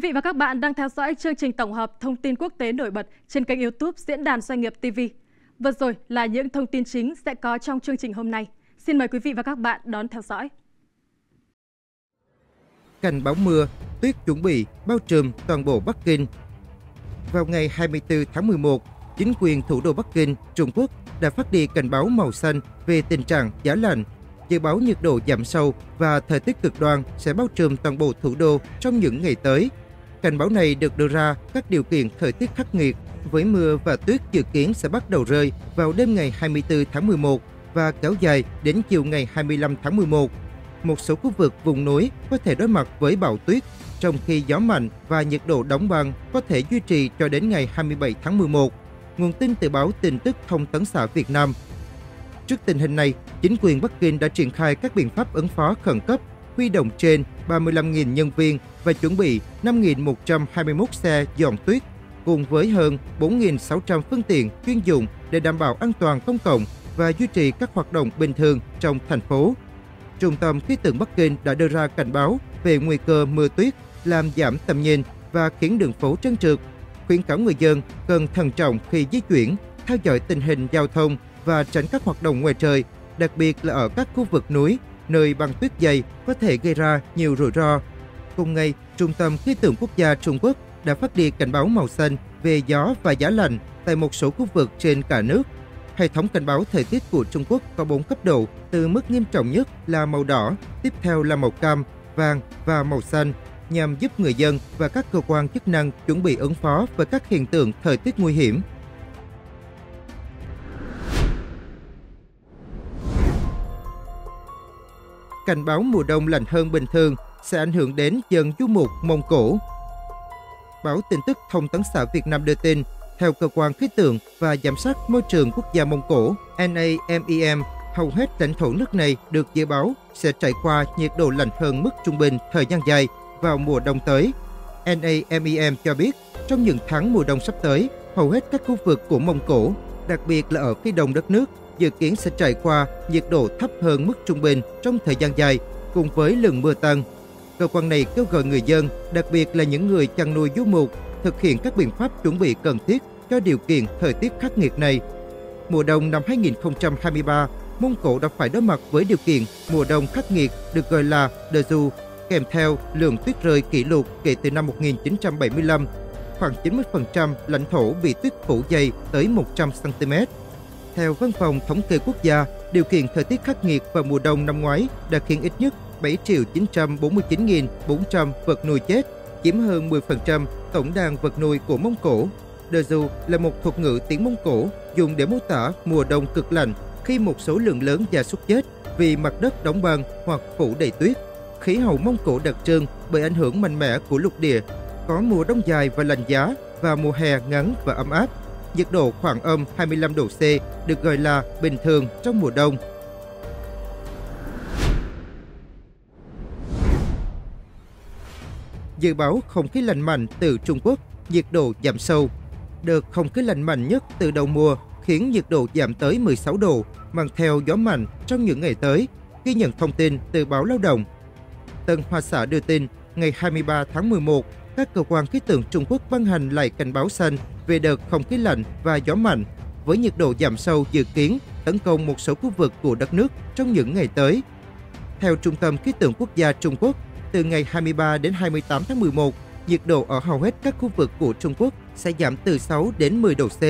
vị và các bạn đang theo dõi chương trình tổng hợp thông tin quốc tế nổi bật trên kênh YouTube Diễn đàn Doanh nghiệp TV. Vừa rồi là những thông tin chính sẽ có trong chương trình hôm nay. Xin mời quý vị và các bạn đón theo dõi. Cảnh báo mưa, tuyết chuẩn bị bao trùm toàn bộ Bắc Kinh. Vào ngày 24 tháng 11, chính quyền thủ đô Bắc Kinh, Trung Quốc đã phát đi cảnh báo màu xanh về tình trạng giá lạnh dự báo nhiệt độ giảm sâu và thời tiết cực đoan sẽ bao trùm toàn bộ thủ đô trong những ngày tới. Cảnh báo này được đưa ra các điều kiện thời tiết khắc nghiệt với mưa và tuyết dự kiến sẽ bắt đầu rơi vào đêm ngày 24 tháng 11 và kéo dài đến chiều ngày 25 tháng 11. Một số khu vực vùng núi có thể đối mặt với bão tuyết, trong khi gió mạnh và nhiệt độ đóng băng có thể duy trì cho đến ngày 27 tháng 11. Nguồn tin từ báo tin tức Thông tấn xã Việt Nam Trước tình hình này, chính quyền Bắc Kinh đã triển khai các biện pháp ứng phó khẩn cấp, huy động trên 35.000 nhân viên và chuẩn bị 5.121 xe dọn tuyết, cùng với hơn 4.600 phương tiện chuyên dụng để đảm bảo an toàn công cộng và duy trì các hoạt động bình thường trong thành phố. Trung tâm khí tượng Bắc Kinh đã đưa ra cảnh báo về nguy cơ mưa tuyết, làm giảm tầm nhìn và khiến đường phố trơn trượt, khuyến cáo người dân cần thận trọng khi di chuyển, theo dõi tình hình giao thông và tránh các hoạt động ngoài trời, đặc biệt là ở các khu vực núi, nơi băng tuyết dày có thể gây ra nhiều rủi ro. Cùng ngày, Trung tâm Khí tượng Quốc gia Trung Quốc đã phát đi cảnh báo màu xanh về gió và giá lạnh tại một số khu vực trên cả nước. Hệ thống cảnh báo thời tiết của Trung Quốc có 4 cấp độ, từ mức nghiêm trọng nhất là màu đỏ, tiếp theo là màu cam, vàng và màu xanh, nhằm giúp người dân và các cơ quan chức năng chuẩn bị ứng phó với các hiện tượng thời tiết nguy hiểm. Cảnh báo mùa đông lạnh hơn bình thường sẽ ảnh hưởng đến dân du mục Mông Cổ. Báo tin tức Thông tấn xã Việt Nam đưa tin, theo cơ quan khí tượng và giám sát môi trường quốc gia Mông Cổ NAMEM, hầu hết lãnh thổ nước này được dự báo sẽ trải qua nhiệt độ lạnh hơn mức trung bình thời gian dài vào mùa đông tới. NAMEM cho biết, trong những tháng mùa đông sắp tới, hầu hết các khu vực của Mông Cổ, đặc biệt là ở phía đông đất nước, dự kiến sẽ trải qua nhiệt độ thấp hơn mức trung bình trong thời gian dài cùng với lượng mưa tăng. Cơ quan này kêu gọi người dân, đặc biệt là những người chăn nuôi du mục, thực hiện các biện pháp chuẩn bị cần thiết cho điều kiện thời tiết khắc nghiệt này. Mùa đông năm 2023, Mông Cổ đã phải đối mặt với điều kiện mùa đông khắc nghiệt được gọi là Deju, kèm theo lượng tuyết rơi kỷ lục kể từ năm 1975. Khoảng 90% lãnh thổ bị tuyết phủ dày tới 100 cm. Theo Văn phòng Thống kê Quốc gia, điều kiện thời tiết khắc nghiệt vào mùa đông năm ngoái đã khiến ít nhất 7 triệu 949.400 vật nuôi chết, chiếm hơn 10% tổng đàn vật nuôi của Mông Cổ. Deju là một thuật ngữ tiếng Mông Cổ dùng để mô tả mùa đông cực lạnh khi một số lượng lớn gia súc chết vì mặt đất đóng băng hoặc phủ đầy tuyết. Khí hậu Mông Cổ đặc trưng bởi ảnh hưởng mạnh mẽ của lục địa, có mùa đông dài và lạnh giá và mùa hè ngắn và ấm áp nhiệt độ khoảng âm 25 độ C được gọi là bình thường trong mùa đông. Dự báo không khí lạnh mạnh từ Trung Quốc, nhiệt độ giảm sâu. Đợt không khí lạnh mạnh nhất từ đầu mùa khiến nhiệt độ giảm tới 16 độ, mang theo gió mạnh trong những ngày tới, ghi nhận thông tin từ báo Lao động. Tân Hoa Xã đưa tin, ngày 23 tháng 11, các cơ quan khí tượng Trung Quốc ban hành lại cảnh báo xanh về đợt không khí lạnh và gió mạnh, với nhiệt độ giảm sâu dự kiến tấn công một số khu vực của đất nước trong những ngày tới. Theo Trung tâm Khí tượng Quốc gia Trung Quốc, từ ngày 23 đến 28 tháng 11, nhiệt độ ở hầu hết các khu vực của Trung Quốc sẽ giảm từ 6 đến 10 độ C.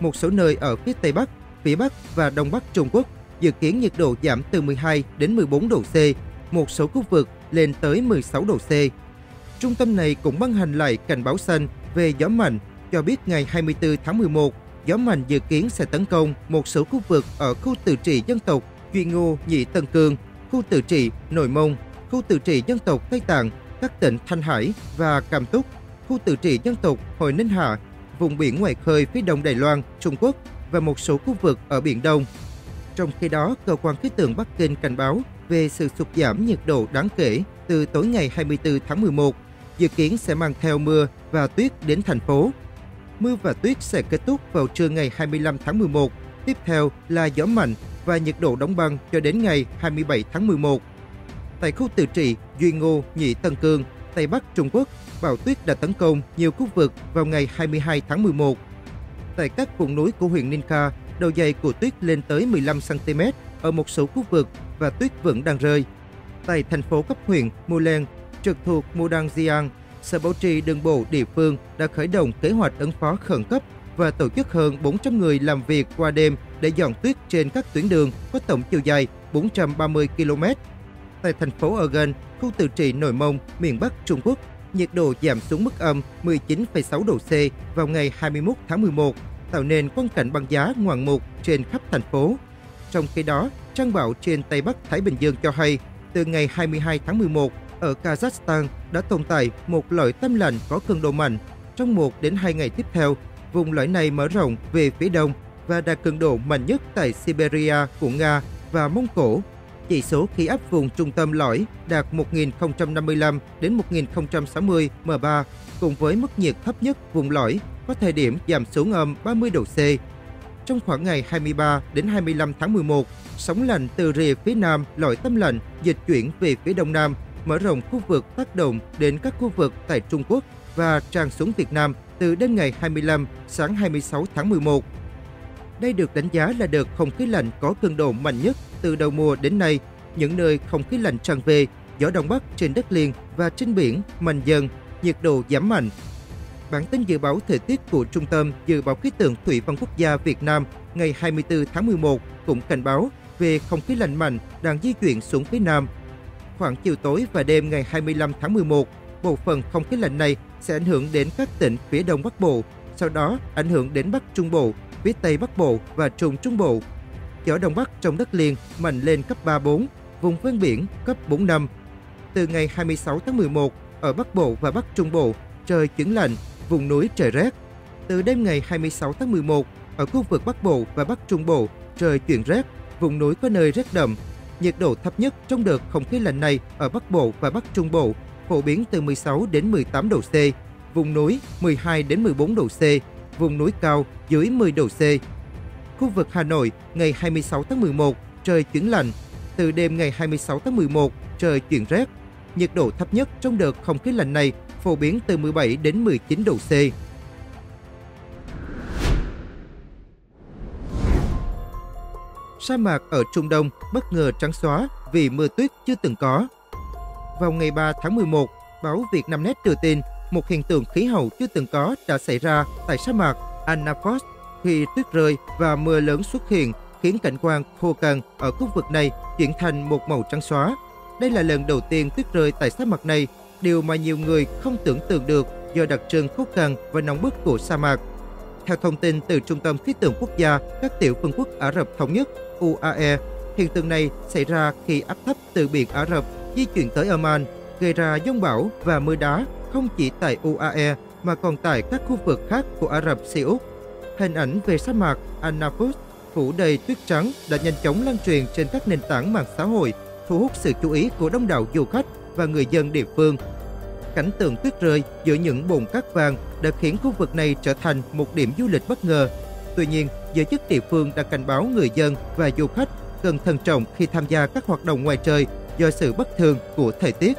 Một số nơi ở phía Tây Bắc, phía Bắc và Đông Bắc Trung Quốc dự kiến nhiệt độ giảm từ 12 đến 14 độ C, một số khu vực lên tới 16 độ C. Trung tâm này cũng ban hành lại cảnh báo xanh về gió mạnh cho biết ngày 24 tháng 11, gió mạnh dự kiến sẽ tấn công một số khu vực ở khu tự trị dân tộc Duy Ngô, Nhị Tân Cương, khu tự trị Nội Mông, khu tự trị dân tộc Tây Tạng, các tỉnh Thanh Hải và Cam Túc, khu tự trị dân tộc Hội Ninh Hạ, vùng biển ngoài khơi phía đông Đài Loan, Trung Quốc và một số khu vực ở Biển Đông. Trong khi đó, cơ quan khí tượng Bắc Kinh cảnh báo về sự sụt giảm nhiệt độ đáng kể từ tối ngày 24 tháng 11, dự kiến sẽ mang theo mưa và tuyết đến thành phố mưa và tuyết sẽ kết thúc vào trưa ngày 25 tháng 11. Tiếp theo là gió mạnh và nhiệt độ đóng băng cho đến ngày 27 tháng 11. Tại khu tự trị Duy Ngô, Nhị Tân Cương, Tây Bắc Trung Quốc, bão tuyết đã tấn công nhiều khu vực vào ngày 22 tháng 11. Tại các vùng núi của huyện Ninka, độ dày của tuyết lên tới 15 cm ở một số khu vực và tuyết vẫn đang rơi. Tại thành phố cấp huyện Mulen, trực thuộc Mudangjiang, Sở Bảo trì Đường bộ địa phương đã khởi động kế hoạch ứng phó khẩn cấp và tổ chức hơn 400 người làm việc qua đêm để dọn tuyết trên các tuyến đường có tổng chiều dài 430 km. Tại thành phố Ergen, khu tự trị Nội Mông, miền Bắc Trung Quốc, nhiệt độ giảm xuống mức âm 19,6 độ C vào ngày 21 tháng 11, tạo nên quang cảnh băng giá ngoạn mục trên khắp thành phố. Trong khi đó, trang báo trên Tây Bắc Thái Bình Dương cho hay, từ ngày 22 tháng 11, ở Kazakhstan đã tồn tại một loại tâm lạnh có cường độ mạnh. Trong 1 đến 2 ngày tiếp theo, vùng lõi này mở rộng về phía đông và đạt cường độ mạnh nhất tại Siberia của Nga và Mông Cổ. Chỉ số khí áp vùng trung tâm lõi đạt 1055 đến 1060 M3 cùng với mức nhiệt thấp nhất vùng lõi có thời điểm giảm xuống âm 30 độ C. Trong khoảng ngày 23 đến 25 tháng 11, sóng lạnh từ rìa phía nam lõi tâm lạnh dịch chuyển về phía đông nam, mở rộng khu vực tác động đến các khu vực tại Trung Quốc và tràn xuống Việt Nam từ đêm ngày 25 sáng 26 tháng 11. Đây được đánh giá là đợt không khí lạnh có cường độ mạnh nhất từ đầu mùa đến nay. Những nơi không khí lạnh tràn về, gió đông bắc trên đất liền và trên biển mạnh dần, nhiệt độ giảm mạnh. Bản tin dự báo thời tiết của Trung tâm Dự báo Khí tượng Thủy văn Quốc gia Việt Nam ngày 24 tháng 11 cũng cảnh báo về không khí lạnh mạnh đang di chuyển xuống phía Nam. Khoảng chiều tối và đêm ngày 25 tháng 11, bộ phận không khí lạnh này sẽ ảnh hưởng đến các tỉnh phía Đông Bắc Bộ, sau đó ảnh hưởng đến Bắc Trung Bộ, phía Tây Bắc Bộ và Trung Trung Bộ. Gió Đông Bắc trong đất liền mạnh lên cấp 3-4, vùng ven biển cấp 4-5. Từ ngày 26 tháng 11, ở Bắc Bộ và Bắc Trung Bộ, trời chuyển lạnh, vùng núi trời rét. Từ đêm ngày 26 tháng 11, ở khu vực Bắc Bộ và Bắc Trung Bộ, trời chuyển rét, vùng núi có nơi rét đậm. Nhiệt độ thấp nhất trong đợt không khí lạnh này ở Bắc Bộ và Bắc Trung Bộ phổ biến từ 16 đến 18 độ C, vùng núi 12 đến 14 độ C, vùng núi cao dưới 10 độ C. Khu vực Hà Nội ngày 26 tháng 11 trời chuyển lạnh, từ đêm ngày 26 tháng 11 trời chuyển rét. Nhiệt độ thấp nhất trong đợt không khí lạnh này phổ biến từ 17 đến 19 độ C. Sa mạc ở Trung Đông bất ngờ trắng xóa vì mưa tuyết chưa từng có. Vào ngày 3 tháng 11, báo Việt Nam Net đưa tin một hiện tượng khí hậu chưa từng có đã xảy ra tại sa mạc Anafos khi tuyết rơi và mưa lớn xuất hiện khiến cảnh quan khô cằn ở khu vực này chuyển thành một màu trắng xóa. Đây là lần đầu tiên tuyết rơi tại sa mạc này, điều mà nhiều người không tưởng tượng được do đặc trưng khô cằn và nóng bức của sa mạc. Theo thông tin từ Trung tâm Khí tượng Quốc gia các tiểu vương quốc Ả Rập Thống nhất UAE, hiện tượng này xảy ra khi áp thấp từ biển Ả Rập di chuyển tới Oman, gây ra giông bão và mưa đá không chỉ tại UAE mà còn tại các khu vực khác của Ả Rập Xê Út. Hình ảnh về sa mạc Anafus phủ đầy tuyết trắng đã nhanh chóng lan truyền trên các nền tảng mạng xã hội, thu hút sự chú ý của đông đảo du khách và người dân địa phương. Cảnh tượng tuyết rơi giữa những bồn cát vàng đã khiến khu vực này trở thành một điểm du lịch bất ngờ. Tuy nhiên, giới chức địa phương đã cảnh báo người dân và du khách cần thận trọng khi tham gia các hoạt động ngoài trời do sự bất thường của thời tiết.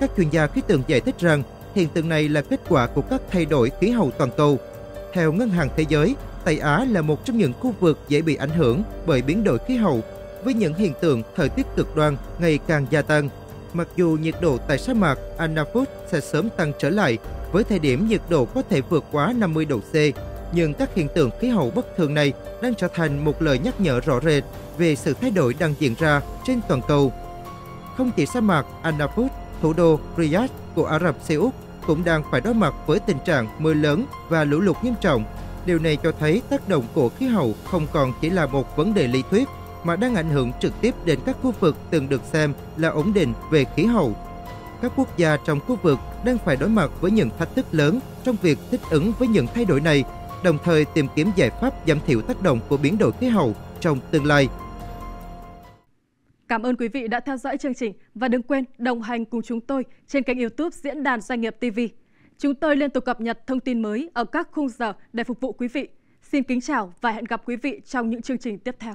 Các chuyên gia khí tượng giải thích rằng hiện tượng này là kết quả của các thay đổi khí hậu toàn cầu. Theo Ngân hàng Thế giới, Tây Á là một trong những khu vực dễ bị ảnh hưởng bởi biến đổi khí hậu, với những hiện tượng thời tiết cực đoan ngày càng gia tăng. Mặc dù nhiệt độ tại sa mạc Anafut sẽ sớm tăng trở lại, với thời điểm nhiệt độ có thể vượt quá 50 độ C, nhưng các hiện tượng khí hậu bất thường này đang trở thành một lời nhắc nhở rõ rệt về sự thay đổi đang diễn ra trên toàn cầu. Không chỉ sa mạc Anafut, thủ đô Riyadh của Ả Rập Xê Út cũng đang phải đối mặt với tình trạng mưa lớn và lũ lụt nghiêm trọng. Điều này cho thấy tác động của khí hậu không còn chỉ là một vấn đề lý thuyết mà đang ảnh hưởng trực tiếp đến các khu vực từng được xem là ổn định về khí hậu. Các quốc gia trong khu vực đang phải đối mặt với những thách thức lớn trong việc thích ứng với những thay đổi này, đồng thời tìm kiếm giải pháp giảm thiểu tác động của biến đổi khí hậu trong tương lai. Cảm ơn quý vị đã theo dõi chương trình và đừng quên đồng hành cùng chúng tôi trên kênh YouTube Diễn đàn Doanh nghiệp TV. Chúng tôi liên tục cập nhật thông tin mới ở các khung giờ để phục vụ quý vị. Xin kính chào và hẹn gặp quý vị trong những chương trình tiếp theo.